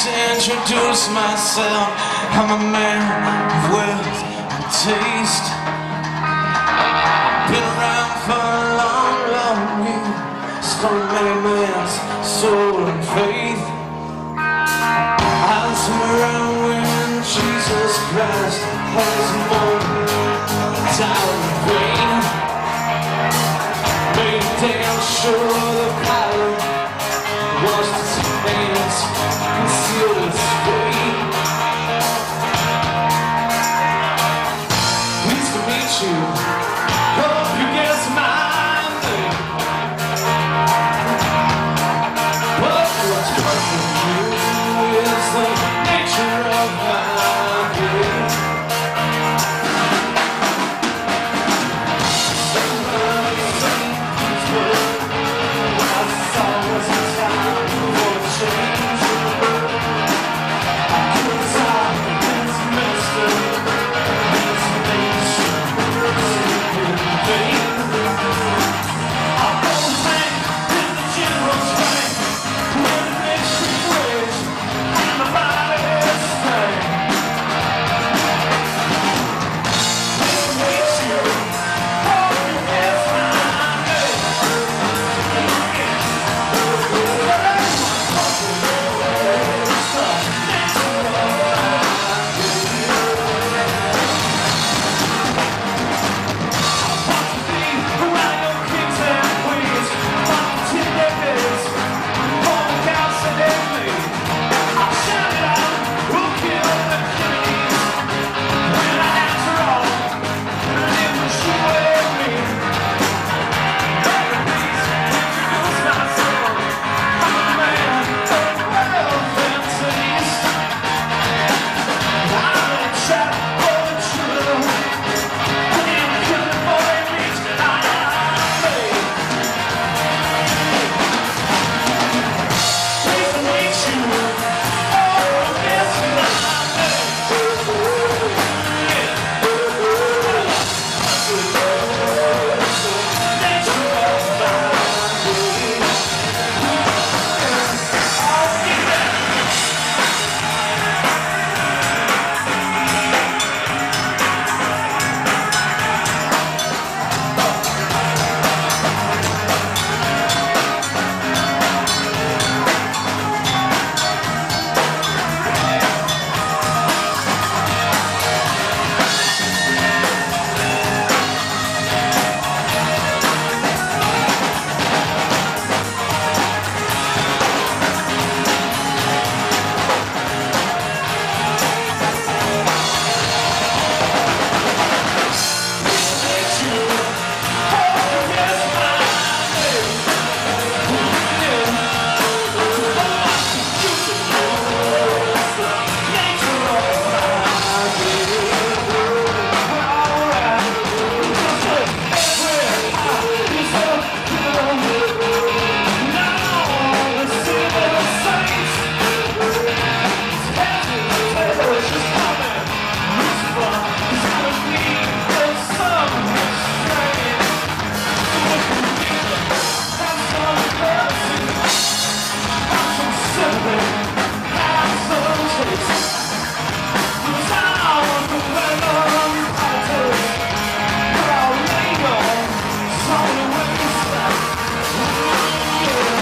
to introduce myself. I'm a man of wealth and taste. Been around for a long, long year. Stole many man's soul and faith. I around when Jesus Christ has a moment. Down in. Made damn sure the Pilate washed his face, conceal his face. Yeah.